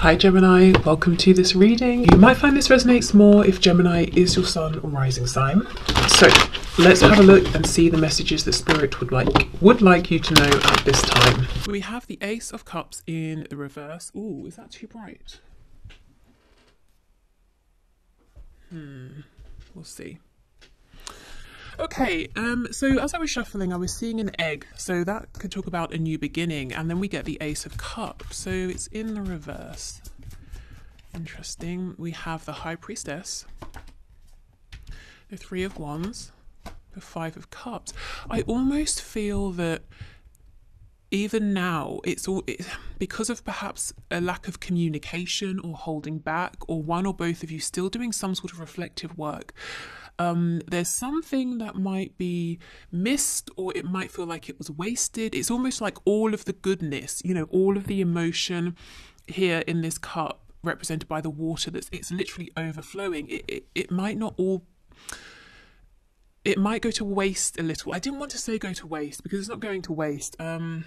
Hi Gemini, welcome to this reading. You might find this resonates more if Gemini is your sun or rising sign. So let's have a look and see the messages that Spirit would like would like you to know at this time. We have the Ace of Cups in the reverse. Ooh, is that too bright? Hmm, we'll see. Okay, um, so as I was shuffling, I was seeing an egg, so that could talk about a new beginning, and then we get the Ace of Cups, so it's in the reverse. Interesting. We have the High Priestess, the Three of Wands, the Five of Cups. I almost feel that even now it's all it, because of perhaps a lack of communication or holding back or one or both of you still doing some sort of reflective work um, there's something that might be missed or it might feel like it was wasted it's almost like all of the goodness you know all of the emotion here in this cup represented by the water that's it's literally overflowing it, it, it might not all it might go to waste a little. I didn't want to say go to waste because it's not going to waste. Um,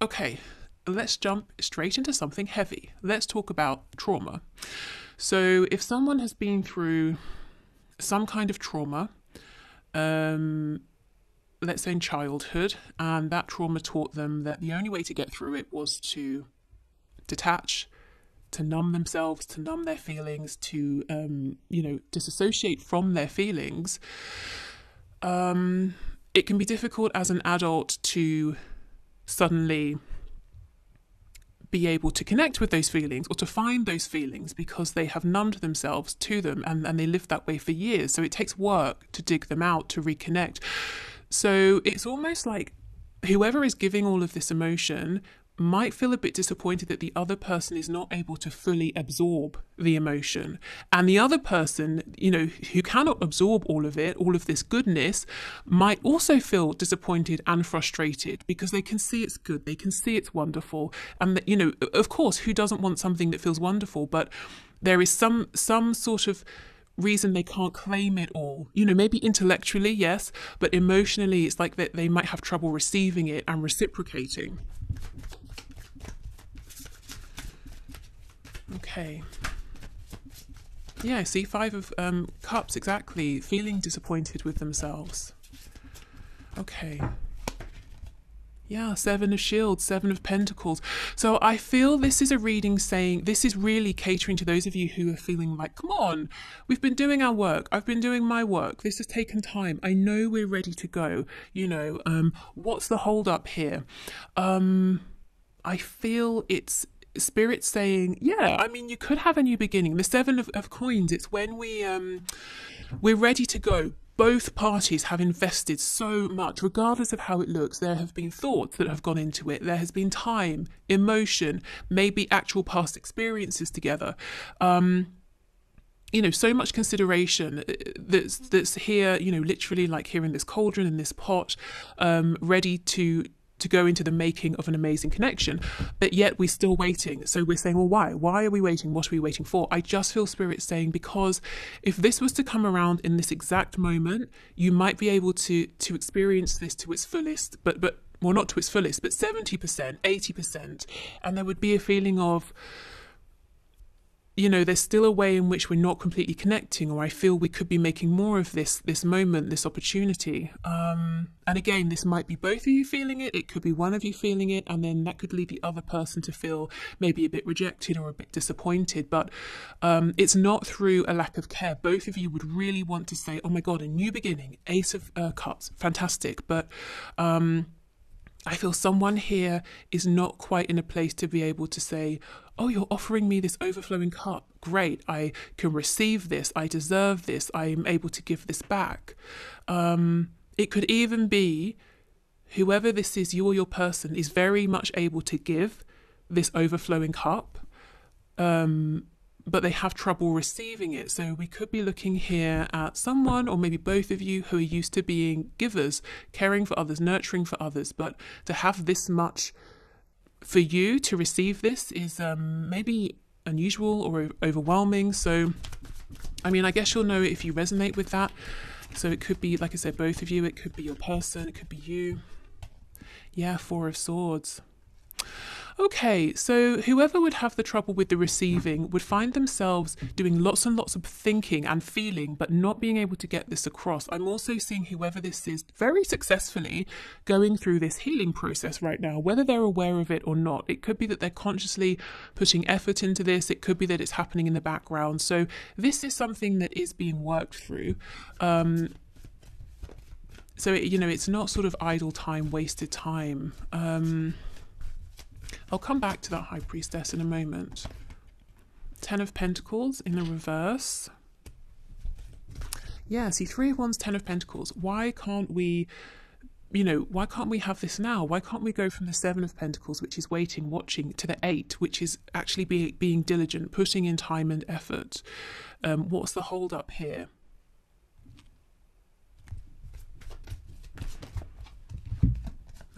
okay, let's jump straight into something heavy. Let's talk about trauma. So, if someone has been through some kind of trauma, um, let's say in childhood, and that trauma taught them that the only way to get through it was to detach, to numb themselves, to numb their feelings, to um, you know disassociate from their feelings. Um, it can be difficult as an adult to suddenly be able to connect with those feelings or to find those feelings because they have numbed themselves to them and, and they lived that way for years. So it takes work to dig them out, to reconnect. So it's almost like whoever is giving all of this emotion might feel a bit disappointed that the other person is not able to fully absorb the emotion. And the other person, you know, who cannot absorb all of it, all of this goodness, might also feel disappointed and frustrated because they can see it's good, they can see it's wonderful. And, that, you know, of course, who doesn't want something that feels wonderful? But there is some some sort of reason they can't claim it all. You know, maybe intellectually, yes, but emotionally, it's like that they might have trouble receiving it and reciprocating. Okay. Yeah, see, Five of um, Cups, exactly. Feeling disappointed with themselves. Okay. Yeah, Seven of Shields, Seven of Pentacles. So I feel this is a reading saying, this is really catering to those of you who are feeling like, come on, we've been doing our work. I've been doing my work. This has taken time. I know we're ready to go. You know, um, what's the hold up here? Um, I feel it's spirit saying, yeah, I mean, you could have a new beginning. The seven of, of coins, it's when we um, we're ready to go. Both parties have invested so much, regardless of how it looks. There have been thoughts that have gone into it. There has been time, emotion, maybe actual past experiences together. Um, you know so much consideration uh, that's that's here you know literally like here in this cauldron in this pot um ready to to go into the making of an amazing connection, but yet we're still waiting. So we're saying, well, why? Why are we waiting? What are we waiting for? I just feel spirit saying because if this was to come around in this exact moment, you might be able to to experience this to its fullest, but but well, not to its fullest, but 70%, 80%. And there would be a feeling of, you know there's still a way in which we're not completely connecting or i feel we could be making more of this this moment this opportunity. Um, and again this might be both of you feeling it it could be one of you feeling it and then that could lead the other person to feel maybe a bit rejected or a bit disappointed. But um, it's not through a lack of care. Both of you would really want to say oh my god a new beginning ace of uh, cups. Fantastic. But um, I feel someone here is not quite in a place to be able to say, Oh, you're offering me this overflowing cup. Great. I can receive this. I deserve this. I am able to give this back. Um, it could even be whoever this is, you or your person, is very much able to give this overflowing cup. Um, but they have trouble receiving it. So we could be looking here at someone, or maybe both of you, who are used to being givers, caring for others, nurturing for others, but to have this much for you to receive this is um, maybe unusual or overwhelming. So, I mean, I guess you'll know if you resonate with that. So it could be, like I said, both of you. It could be your person. It could be you. Yeah, Four of Swords. Okay, so whoever would have the trouble with the receiving would find themselves doing lots and lots of thinking and feeling, but not being able to get this across. I'm also seeing whoever this is very successfully going through this healing process right now, whether they're aware of it or not. It could be that they're consciously putting effort into this, it could be that it's happening in the background. So, this is something that is being worked through. Um, so, it, you know, it's not sort of idle time, wasted time. Um, I'll come back to that High Priestess in a moment. Ten of Pentacles in the reverse. Yeah, see, Three of Wands, Ten of Pentacles. Why can't we, you know, why can't we have this now? Why can't we go from the Seven of Pentacles, which is waiting, watching, to the Eight, which is actually be, being diligent, putting in time and effort? Um, what's the hold up here?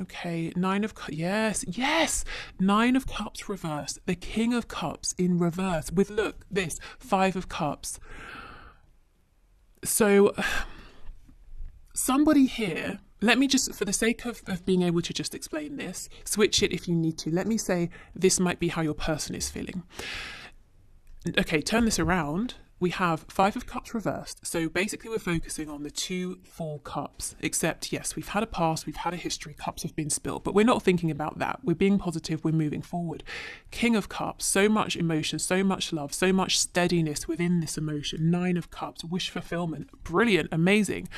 Okay, nine of cups. Yes, yes, nine of cups reversed. The king of cups in reverse. With look, this five of cups. So, somebody here. Let me just, for the sake of, of being able to just explain this, switch it if you need to. Let me say this might be how your person is feeling. Okay, turn this around we have Five of Cups reversed. So basically, we're focusing on the two full cups, except, yes, we've had a past, we've had a history, cups have been spilled, but we're not thinking about that. We're being positive, we're moving forward. King of Cups, so much emotion, so much love, so much steadiness within this emotion. Nine of Cups, wish fulfillment, brilliant, amazing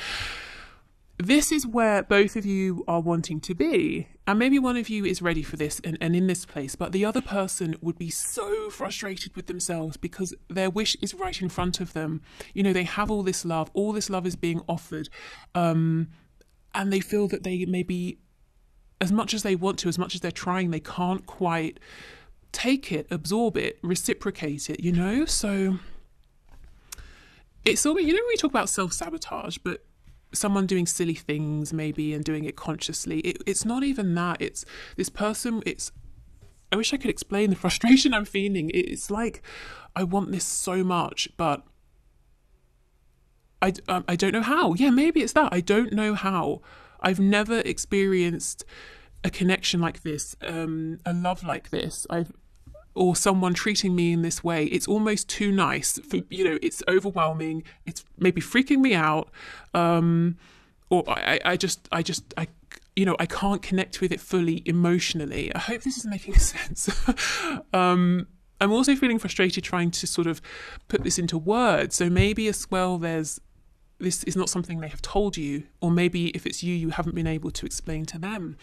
this is where both of you are wanting to be. And maybe one of you is ready for this and, and in this place, but the other person would be so frustrated with themselves because their wish is right in front of them. You know, they have all this love, all this love is being offered. Um, and they feel that they maybe, as much as they want to, as much as they're trying, they can't quite take it, absorb it, reciprocate it, you know? So it's all, you know, we talk about self sabotage, but someone doing silly things maybe and doing it consciously it, it's not even that. It's this person it's i wish i could explain the frustration i'm feeling. It's like i want this so much but i um, i don't know how. Yeah maybe it's that. I don't know how. I've never experienced a connection like this um a love like this. I've or someone treating me in this way it's almost too nice for you know it's overwhelming it's maybe freaking me out um or i i just i just i you know i can't connect with it fully emotionally. I hope this is making sense. Um i'm also feeling frustrated trying to sort of put this into words. So maybe as well there's this is not something they have told you or maybe if it's you you haven't been able to explain to them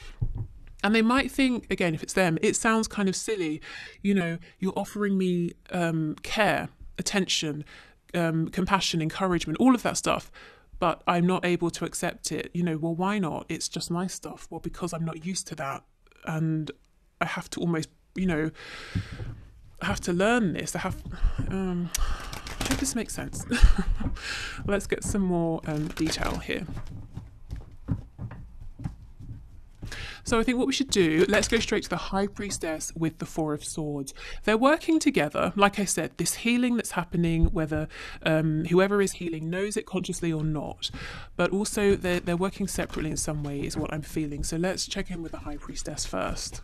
and they might think, again, if it's them, it sounds kind of silly. You know, you're offering me um, care, attention, um, compassion, encouragement, all of that stuff, but I'm not able to accept it. You know, well, why not? It's just my stuff. Well, because I'm not used to that. And I have to almost, you know, I have to learn this. I have. Um, I hope this makes sense. Let's get some more um, detail here. So I think what we should do, let's go straight to the High Priestess with the Four of Swords. They're working together. Like I said, this healing that's happening, whether um, whoever is healing knows it consciously or not, but also they're, they're working separately in some way, is what I'm feeling. So let's check in with the High Priestess first.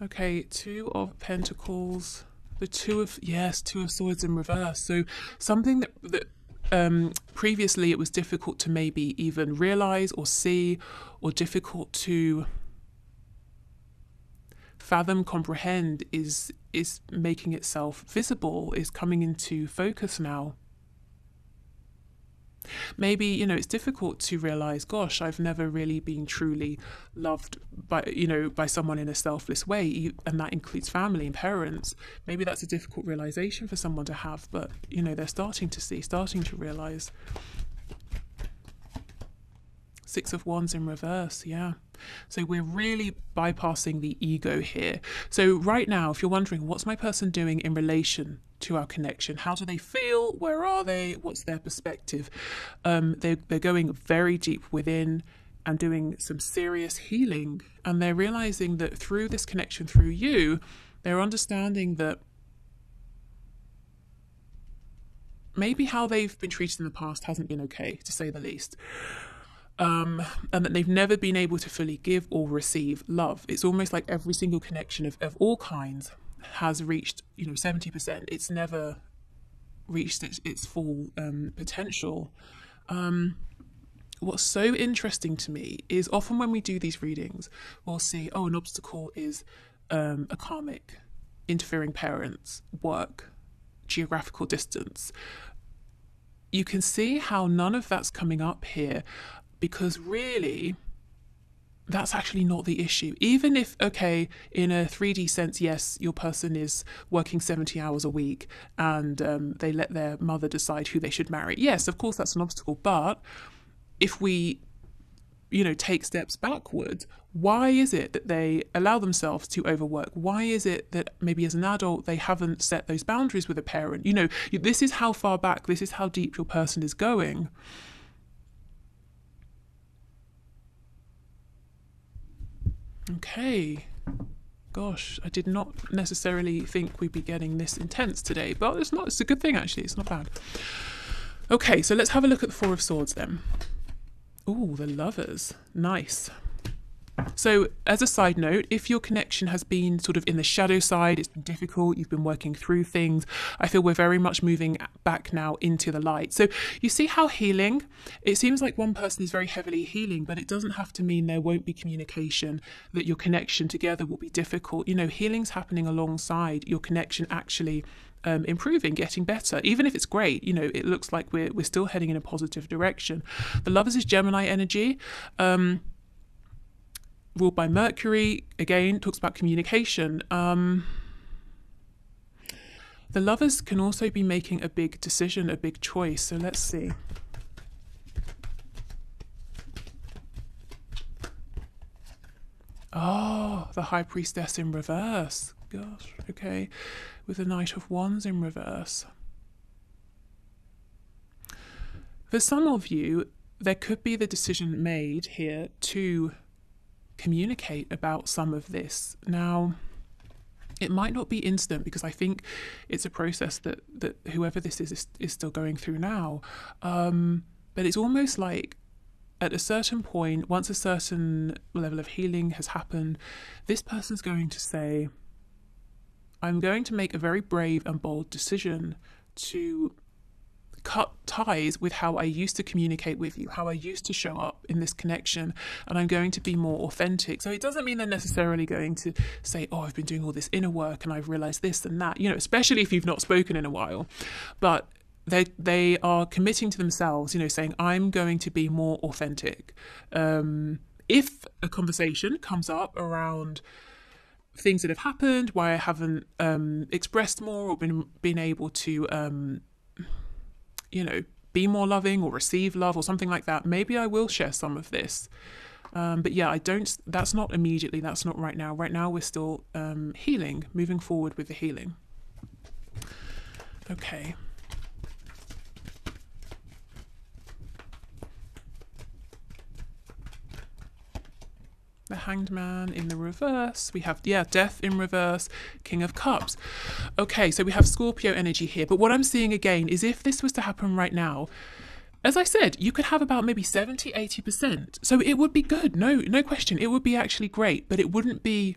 Okay, Two of Pentacles. The Two of yes, Two of Swords in reverse. So something that that um, previously it was difficult to maybe even realize or see, or difficult to fathom, comprehend, is is making itself visible, is coming into focus now maybe you know it's difficult to realize gosh i've never really been truly loved by you know by someone in a selfless way and that includes family and parents maybe that's a difficult realization for someone to have but you know they're starting to see starting to realize Six of Wands in reverse, yeah. So we're really bypassing the ego here. So, right now, if you're wondering, what's my person doing in relation to our connection? How do they feel? Where are they? What's their perspective? Um, they're, they're going very deep within and doing some serious healing. And they're realizing that through this connection, through you, they're understanding that maybe how they've been treated in the past hasn't been okay, to say the least. Um, and that they've never been able to fully give or receive love. It's almost like every single connection of, of all kinds has reached, you know, 70%. It's never reached its, its full um, potential. Um, what's so interesting to me is often when we do these readings, we'll see, oh, an obstacle is um, a karmic, interfering parents, work, geographical distance. You can see how none of that's coming up here because really that's actually not the issue. Even if, okay, in a 3D sense, yes, your person is working 70 hours a week and um, they let their mother decide who they should marry. Yes, of course, that's an obstacle. But if we, you know, take steps backward, why is it that they allow themselves to overwork? Why is it that maybe as an adult they haven't set those boundaries with a parent? You know, this is how far back, this is how deep your person is going. Okay. Gosh, I did not necessarily think we'd be getting this intense today, but it's not. It's a good thing actually. It's not bad. Okay, so let's have a look at the Four of Swords then. Oh, the lovers. Nice. So, as a side note, if your connection has been sort of in the shadow side, it's been difficult, you've been working through things, I feel we're very much moving back now into the light. So, you see how healing, it seems like one person is very heavily healing, but it doesn't have to mean there won't be communication, that your connection together will be difficult. You know, healing's happening alongside your connection actually um, improving, getting better. Even if it's great, you know, it looks like we're we're still heading in a positive direction. The lovers is Gemini energy. Um, ruled by Mercury, again, talks about communication. Um, the lovers can also be making a big decision, a big choice. So let's see. Oh, the High Priestess in reverse. Gosh, okay. With the Knight of Wands in reverse. For some of you, there could be the decision made here to communicate about some of this. Now, it might not be instant because I think it's a process that, that whoever this is, is, is still going through now. Um, but it's almost like at a certain point, once a certain level of healing has happened, this person's going to say, I'm going to make a very brave and bold decision to cut ties with how I used to communicate with you, how I used to show up in this connection, and I'm going to be more authentic. So it doesn't mean they're necessarily going to say, Oh, I've been doing all this inner work and I've realized this and that, you know, especially if you've not spoken in a while. But they they are committing to themselves, you know, saying, I'm going to be more authentic. Um, if a conversation comes up around things that have happened, why I haven't um, expressed more or been been able to um, you know, be more loving or receive love or something like that, maybe I will share some of this. Um, but yeah, I don't, that's not immediately, that's not right now. Right now, we're still um, healing, moving forward with the healing. Okay. The hanged man in the reverse. We have, yeah, death in reverse, king of cups. Okay, so we have Scorpio energy here. But what I'm seeing again is if this was to happen right now, as I said, you could have about maybe 70, 80%. So it would be good. No, no question. It would be actually great, but it wouldn't be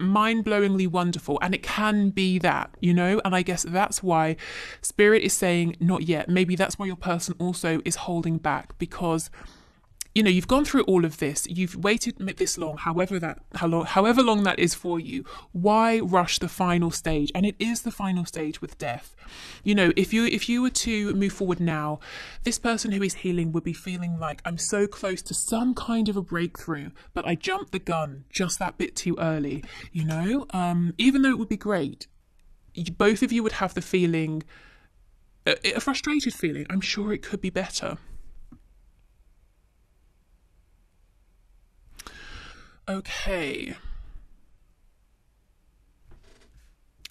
mind-blowingly wonderful and it can be that you know and i guess that's why spirit is saying not yet maybe that's why your person also is holding back because you know you've gone through all of this you've waited this long however that how long however long that is for you why rush the final stage? And it is the final stage with death. You know if you if you were to move forward now this person who is healing would be feeling like i'm so close to some kind of a breakthrough but i jumped the gun just that bit too early you know? Um even though it would be great both of you would have the feeling a, a frustrated feeling. I'm sure it could be better Okay.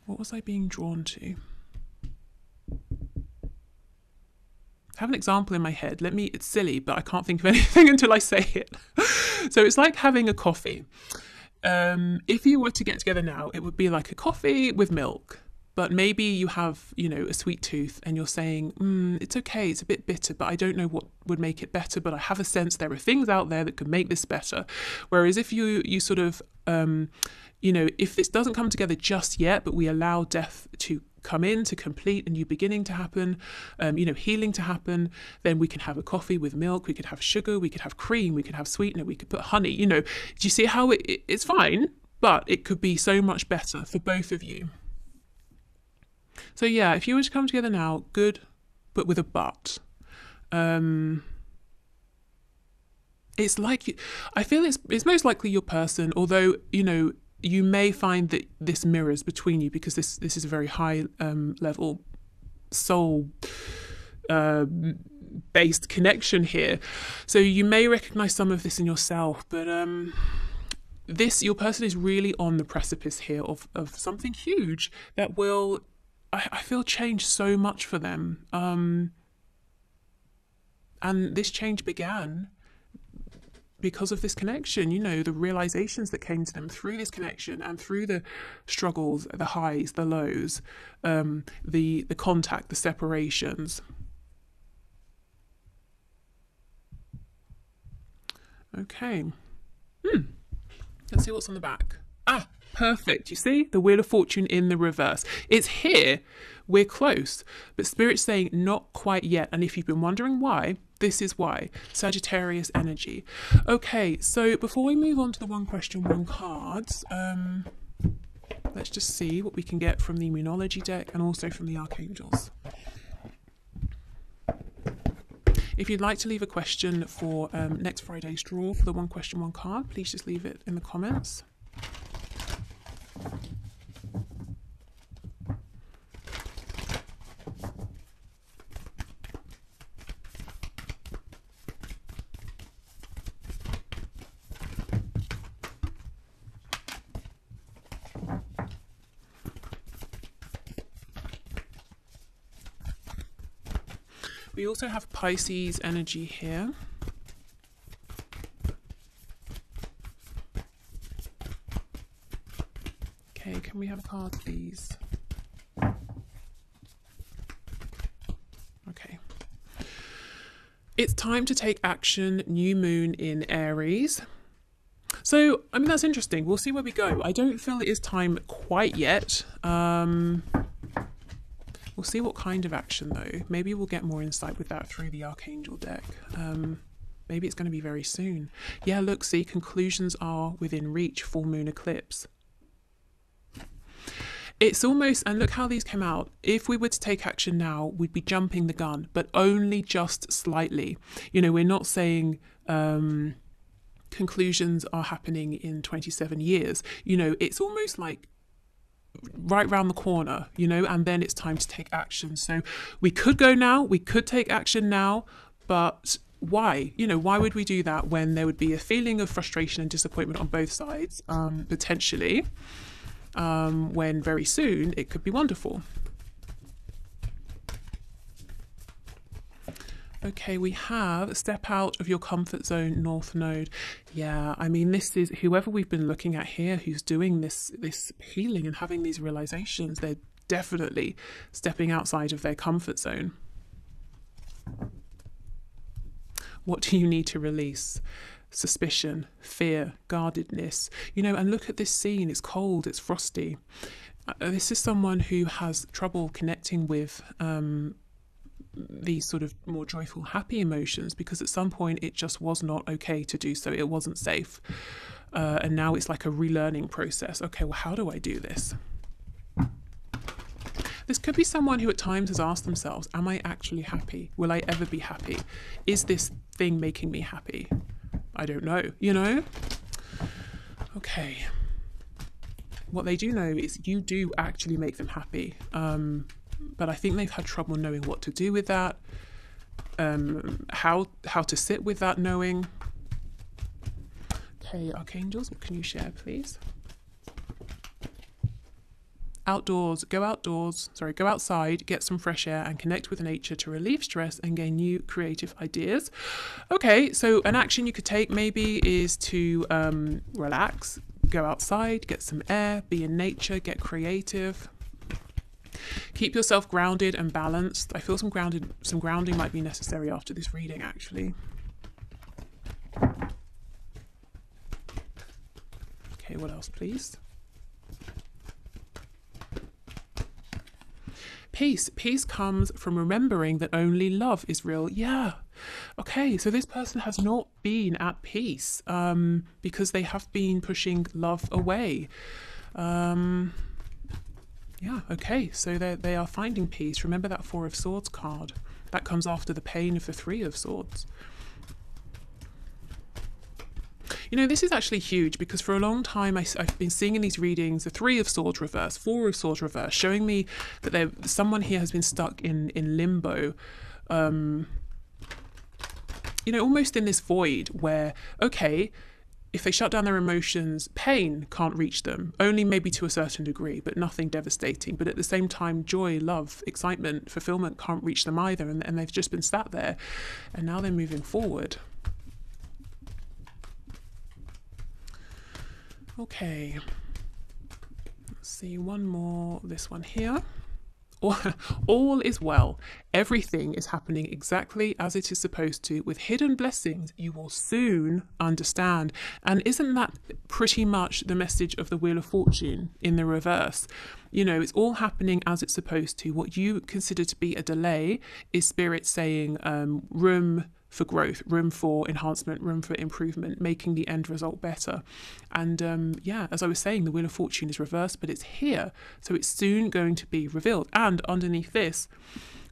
What was I being drawn to? I have an example in my head. Let me, it's silly, but I can't think of anything until I say it. so it's like having a coffee. Um, if you were to get together now, it would be like a coffee with milk. But maybe you have, you know, a sweet tooth and you're saying, mm, it's okay, it's a bit bitter, but I don't know what would make it better, but I have a sense there are things out there that could make this better. Whereas if you you sort of um, you know, if this doesn't come together just yet, but we allow death to come in to complete a new beginning to happen, um, you know, healing to happen, then we can have a coffee with milk, we could have sugar, we could have cream, we could have sweetener, we could put honey. You know, do you see how it, it, it's fine, but it could be so much better for both of you. So yeah, if you were to come together now, good, but with a but. Um, it's like I feel it's it's most likely your person, although you know you may find that this mirrors between you because this this is a very high um, level soul uh, based connection here. So you may recognize some of this in yourself, but um, this your person is really on the precipice here of of something huge that will I, I feel change so much for them. Um, and this change began because of this connection, you know, the realizations that came to them through this connection and through the struggles, the highs, the lows, um, the the contact, the separations. Okay. Hmm. Let's see what's on the back. Ah, perfect. You see the Wheel of Fortune in the reverse. It's here. We're close, but Spirit's saying not quite yet. And if you've been wondering why, this is why. Sagittarius energy. Okay, so before we move on to the one question, one cards, um, let's just see what we can get from the Moonology deck and also from the Archangels. If you'd like to leave a question for um, next Friday's draw for the one question, one card, please just leave it in the comments. We also have Pisces energy here. Card, please? Okay. It's time to take action, new moon in Aries. So, I mean, that's interesting. We'll see where we go. I don't feel it is time quite yet. Um, We'll see what kind of action though. Maybe we'll get more insight with that through the Archangel deck. Um, maybe it's going to be very soon. Yeah, look, see, conclusions are within reach, full moon eclipse. It's almost, and look how these came out. If we were to take action now, we'd be jumping the gun, but only just slightly. You know, we're not saying, um, conclusions are happening in 27 years. You know, it's almost like right round the corner, you know, and then it's time to take action. So we could go now, we could take action now, but why? You know, why would we do that when there would be a feeling of frustration and disappointment on both sides, um, potentially, um, when very soon it could be wonderful. Okay, we have step out of your comfort zone, North Node. Yeah, I mean, this is whoever we've been looking at here who's doing this this healing and having these realizations. They're definitely stepping outside of their comfort zone. What do you need to release? Suspicion, fear, guardedness. You know, and look at this scene. It's cold. It's frosty. Uh, this is someone who has trouble connecting with um, these sort of more joyful, happy emotions because at some point it just was not okay to do so. It wasn't safe. Uh, and now it's like a relearning process. Okay, well, how do I do this? This could be someone who at times has asked themselves, Am I actually happy? Will I ever be happy? Is this thing making me happy? I don't know, you know? Okay. What they do know is you do actually make them happy. Um, but I think they've had trouble knowing what to do with that, um, how how to sit with that knowing. Okay, archangels, what can you share, please? Outdoors, go outdoors, sorry, go outside, get some fresh air and connect with nature to relieve stress and gain new creative ideas. Okay, so an action you could take maybe is to um, relax, go outside, get some air, be in nature, get creative. Keep yourself grounded and balanced. I feel some grounded some grounding might be necessary after this reading actually. Okay, what else please? Peace. Peace comes from remembering that only love is real. Yeah. Okay, so this person has not been at peace um, because they have been pushing love away. Um, yeah, okay, so they they are finding peace. Remember that Four of Swords card. That comes after the pain of the Three of Swords. You know, this is actually huge because for a long time I, have been seeing in these readings the Three of Swords reverse, Four of Swords reverse, showing me that there someone here has been stuck in in limbo. Um, you know, almost in this void where, okay, if they shut down their emotions, pain can't reach them, only maybe to a certain degree, but nothing devastating. But at the same time, joy, love, excitement, fulfillment can't reach them either. And, and they've just been sat there and now they're moving forward. Okay. Let's see one more. This one here. All is well. Everything is happening exactly as it is supposed to. With hidden blessings, you will soon understand. And isn't that pretty much the message of the Wheel of Fortune in the reverse? You know, it's all happening as it's supposed to. What you consider to be a delay is spirit saying um, room for growth, room for enhancement, room for improvement, making the end result better. And um, yeah, as I was saying, the Wheel of Fortune is reversed, but it's here. So it's soon going to be revealed. And underneath this,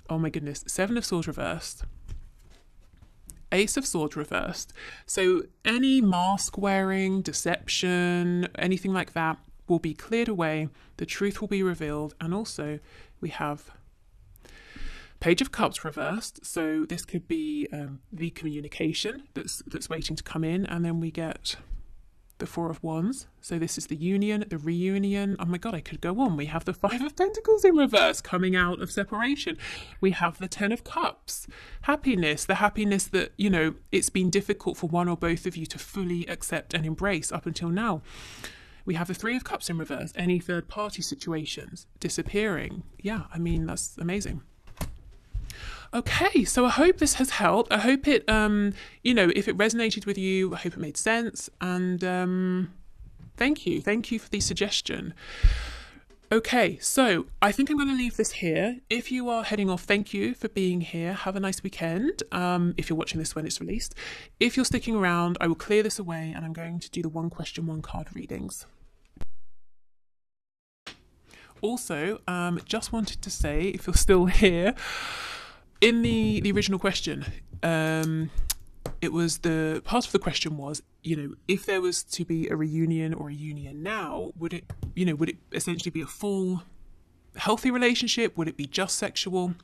oh my goodness, Seven of Swords reversed. Ace of Swords reversed. So any mask wearing, deception, anything like that will be cleared away. The truth will be revealed. And also, we have Page of Cups reversed, so this could be um, the communication that's that's waiting to come in, and then we get the Four of Wands. So this is the union, the reunion. Oh my god, I could go on. We have the Five of Pentacles in reverse coming out of separation. We have the Ten of Cups, happiness, the happiness that, you know, it's been difficult for one or both of you to fully accept and embrace up until now. We have the Three of Cups in reverse, any third party situations disappearing. Yeah, I mean, that's amazing. Okay, so I hope this has helped. I hope it, um, you know, if it resonated with you, I hope it made sense. And um, thank you. Thank you for the suggestion. Okay, so I think I'm going to leave this here. If you are heading off, thank you for being here. Have a nice weekend. Um, if you're watching this when it's released, if you're sticking around, I will clear this away and I'm going to do the one question, one card readings. Also, um, just wanted to say, if you're still here, in the the original question, um, it was the part of the question was, you know, if there was to be a reunion or a union now, would it, you know, would it essentially be a full healthy relationship? Would it be just sexual?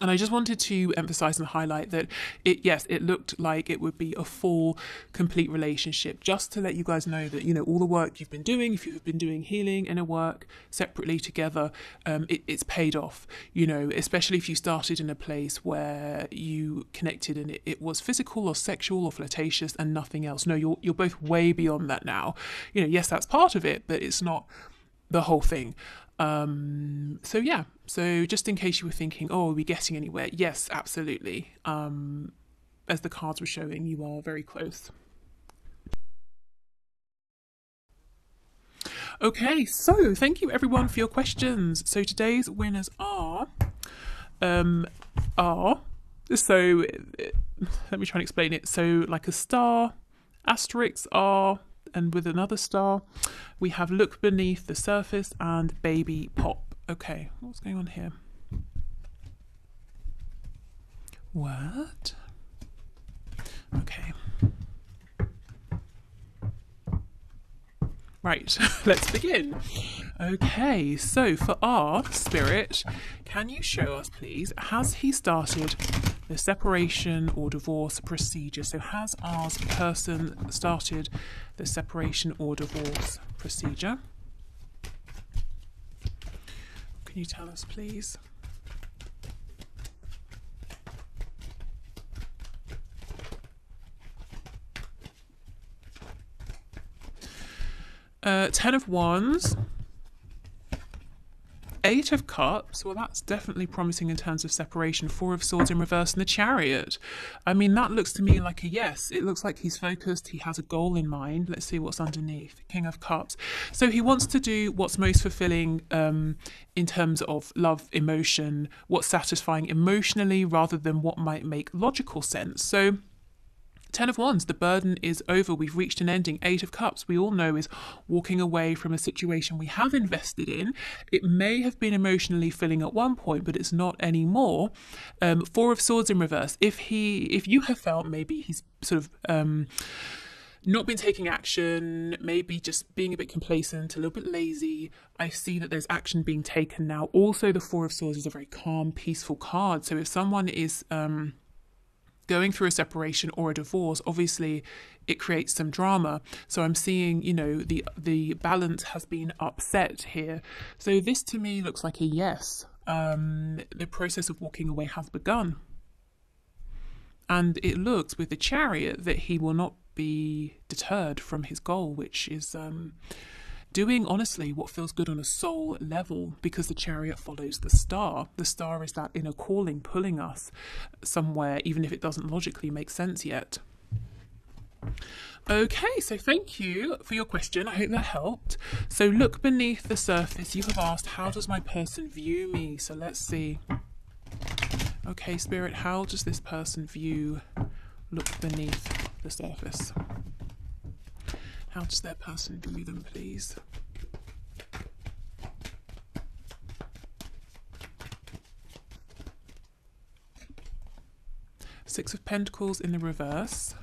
And I just wanted to emphasize and highlight that it, yes, it looked like it would be a full, complete relationship. Just to let you guys know that, you know, all the work you've been doing, if you've been doing healing, inner work separately together, um, it, it's paid off, you know, especially if you started in a place where you connected and it, it was physical or sexual or flirtatious and nothing else. No, you're, you're both way beyond that now. You know, yes, that's part of it, but it's not the whole thing. Um, so yeah, so just in case you were thinking, oh, are we getting anywhere? Yes, absolutely. Um, as the cards were showing, you are very close. Okay, so thank you everyone for your questions. So today's winners are, um, are, so let me try and explain it. So like a star, asterisks are, and with another star, we have Look Beneath the Surface and Baby Pop. Okay, what's going on here? What? Okay. Right, let's begin. Okay, so for our spirit, can you show us, please, has he started the separation or divorce procedure? So, has our person started the separation or divorce procedure? Can you tell us, please? Uh, Ten of Wands, Eight of Cups, well, that's definitely promising in terms of separation. Four of Swords in reverse and the Chariot. I mean, that looks to me like a yes. It looks like he's focused, he has a goal in mind. Let's see what's underneath. King of Cups. So he wants to do what's most fulfilling um, in terms of love, emotion, what's satisfying emotionally rather than what might make logical sense. So Ten of Wands, the burden is over. We've reached an ending. Eight of Cups, we all know, is walking away from a situation we have invested in. It may have been emotionally filling at one point, but it's not anymore. Um, Four of Swords in reverse. If he, if you have felt maybe he's sort of um, not been taking action, maybe just being a bit complacent, a little bit lazy. I see that there's action being taken now. Also, the Four of Swords is a very calm, peaceful card. So if someone is um, going through a separation or a divorce, obviously it creates some drama. So I'm seeing, you know, the the balance has been upset here. So this to me looks like a yes. Um, the process of walking away has begun. And it looks with the chariot that he will not be deterred from his goal, which is um, doing honestly what feels good on a soul level because the chariot follows the star. The star is that inner calling pulling us somewhere, even if it doesn't logically make sense yet. Okay, so thank you for your question. I hope that helped. So look beneath the surface. You have asked, how does my person view me? So let's see. Okay, Spirit, how does this person view, look beneath the surface? How does that person view them, please? Six of Pentacles in the reverse.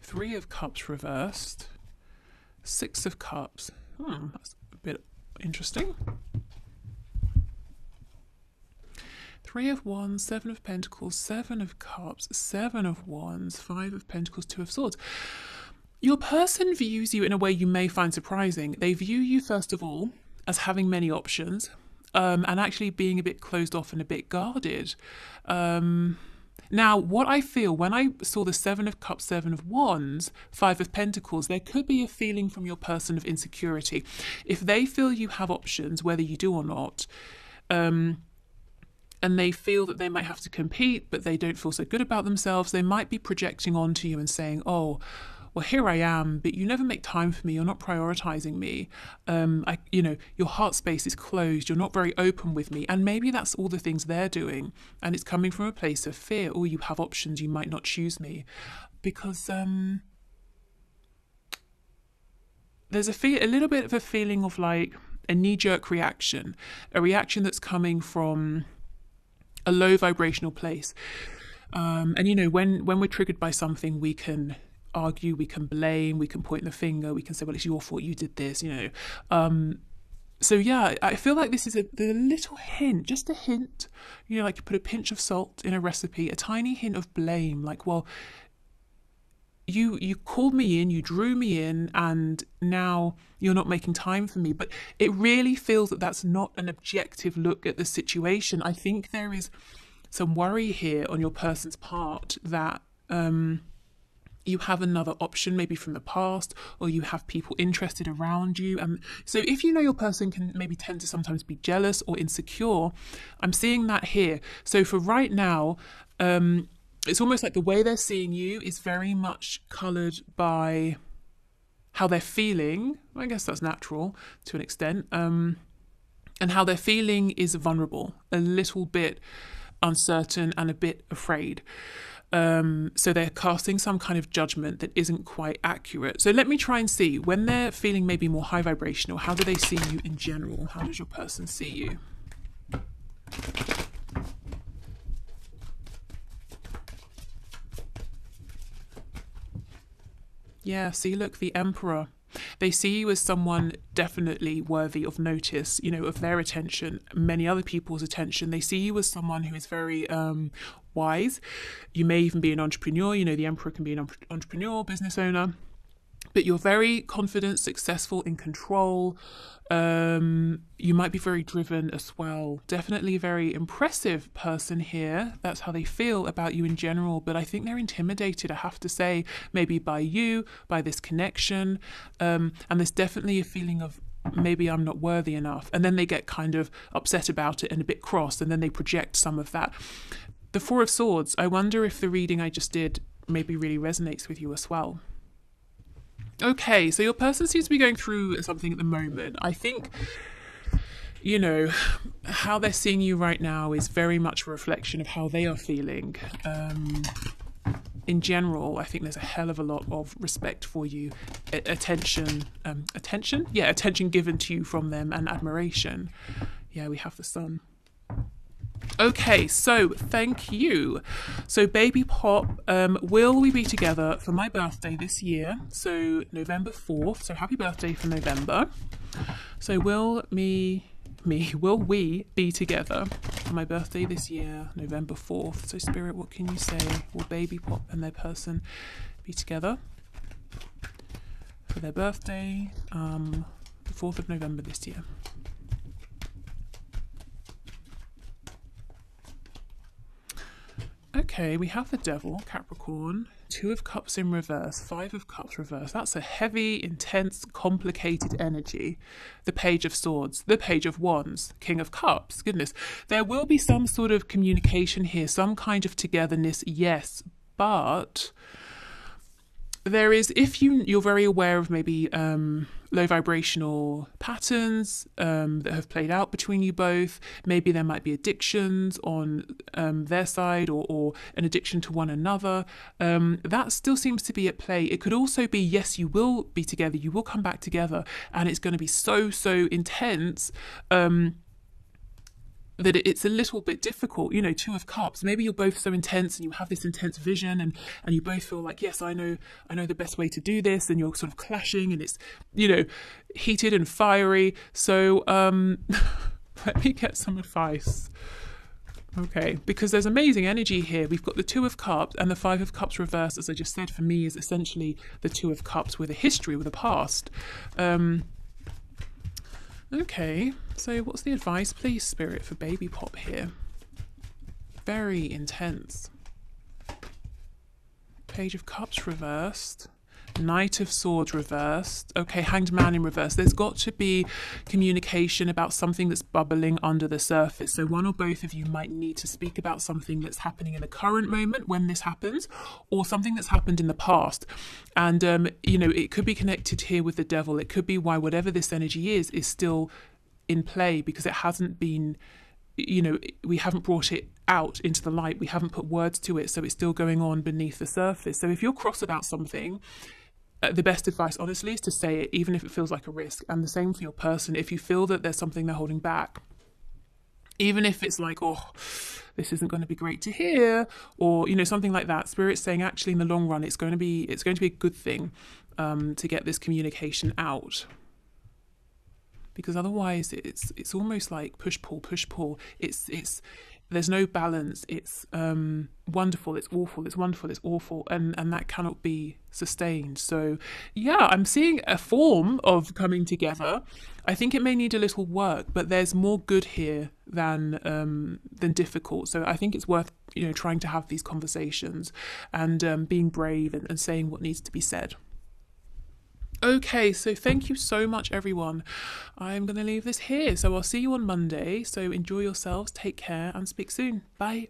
Three of Cups reversed. Six of Cups. Hmm, that's a bit interesting. Three of Wands, Seven of Pentacles, Seven of Cups, Seven of Wands, Five of Pentacles, Two of Swords. Your person views you in a way you may find surprising. They view you, first of all, as having many options um, and actually being a bit closed off and a bit guarded. Um, now, what I feel when I saw the Seven of Cups, Seven of Wands, Five of Pentacles, there could be a feeling from your person of insecurity. If they feel you have options, whether you do or not, um, and they feel that they might have to compete, but they don't feel so good about themselves, they might be projecting onto you and saying, oh, well, here I am, but you never make time for me. You're not prioritizing me. Um, I, you know, your heart space is closed. You're not very open with me. And maybe that's all the things they're doing. And it's coming from a place of fear. Or oh, you have options. You might not choose me. Because, um, there's a feel, a little bit of a feeling of like a knee jerk reaction, a reaction that's coming from a low vibrational place. Um, and you know, when when we're triggered by something, we can argue, we can blame, we can point the finger, we can say, well, it's your fault, you did this, you know. Um, so yeah, I feel like this is a, a little hint, just a hint, you know, like you put a pinch of salt in a recipe, a tiny hint of blame, like, well, you you called me in, you drew me in, and now you're not making time for me. But it really feels that that's not an objective look at the situation. I think there is some worry here on your person's part that um, you have another option maybe from the past or you have people interested around you and so if you know your person can maybe tend to sometimes be jealous or insecure i'm seeing that here. So for right now um it's almost like the way they're seeing you is very much colored by how they're feeling. I guess that's natural to an extent um and how they're feeling is vulnerable a little bit uncertain and a bit afraid um, so they're casting some kind of judgment that isn't quite accurate. So let me try and see when they're feeling maybe more high vibrational, how do they see you in general? How does your person see you? Yeah, see, look, the Emperor. They see you as someone definitely worthy of notice, you know, of their attention, many other people's attention. They see you as someone who is very um, wise. You may even be an entrepreneur. You know, the emperor can be an entrepreneur, business owner, but you're very confident, successful, in control. Um, you might be very driven as well. Definitely a very impressive person here. That's how they feel about you in general. But I think they're intimidated, I have to say, maybe by you, by this connection. Um, and there's definitely a feeling of maybe I'm not worthy enough. And then they get kind of upset about it and a bit cross, and then they project some of that. The Four of Swords, I wonder if the reading I just did maybe really resonates with you as well. Okay, so your person seems to be going through something at the moment. I think, you know, how they're seeing you right now is very much a reflection of how they are feeling. Um, in general, I think there's a hell of a lot of respect for you, a- attention, um, attention, yeah, attention given to you from them, and admiration. Yeah, we have the sun. Okay, so thank you. So, Baby Pop, um, will we be together for my birthday this year? So, November 4th. So, happy birthday for November. So, will me, me, will we be together for my birthday this year, November 4th? So, Spirit, what can you say? Will Baby Pop and their person be together for their birthday, um, the 4th of November this year? Okay, we have the devil, Capricorn, two of cups in reverse, five of cups reverse. That's a heavy, intense, complicated energy. The page of swords, the page of wands, king of cups. Goodness, there will be some sort of communication here, some kind of togetherness, yes, but there is if you you're very aware of maybe um, low vibrational patterns um, that have played out between you both maybe there might be addictions on um, their side or, or an addiction to one another um, that still seems to be at play. It could also be yes you will be together you will come back together and it's going to be so so intense um, that it's a little bit difficult you know two of cups maybe you're both so intense and you have this intense vision and and you both feel like yes i know i know the best way to do this and you're sort of clashing and it's you know heated and fiery so um let me get some advice Okay, because there's amazing energy here. We've got the Two of Cups and the Five of Cups reversed, as I just said, for me is essentially the Two of Cups with a history, with a past. Um, Okay, so what's the advice, please, Spirit, for Baby Pop here? Very intense. Page of Cups reversed. Knight of Swords reversed. Okay, Hanged Man in reverse. There's got to be communication about something that's bubbling under the surface. So one or both of you might need to speak about something that's happening in the current moment when this happens, or something that's happened in the past. And um, you know, it could be connected here with the devil. It could be why whatever this energy is is still in play because it hasn't been you know, we haven't brought it out into the light. We haven't put words to it, so it's still going on beneath the surface. So if you're cross about something, uh, the best advice, honestly, is to say it, even if it feels like a risk. And the same for your person. If you feel that there's something they're holding back, even if it's like, oh, this isn't going to be great to hear, or you know, something like that. Spirit's saying, actually, in the long run, it's going to be it's going to be a good thing um, to get this communication out. Because otherwise, it's it's almost like push pull push pull. It's it's there's no balance. It's um, wonderful. It's awful. It's wonderful. It's awful. And and that cannot be sustained. So yeah i'm seeing a form of coming together. I think it may need a little work but there's more good here than um, than difficult. So i think it's worth you know trying to have these conversations and um, being brave and, and saying what needs to be said Okay, so thank you so much, everyone. I'm going to leave this here. So I'll see you on Monday. So enjoy yourselves, take care, and speak soon. Bye.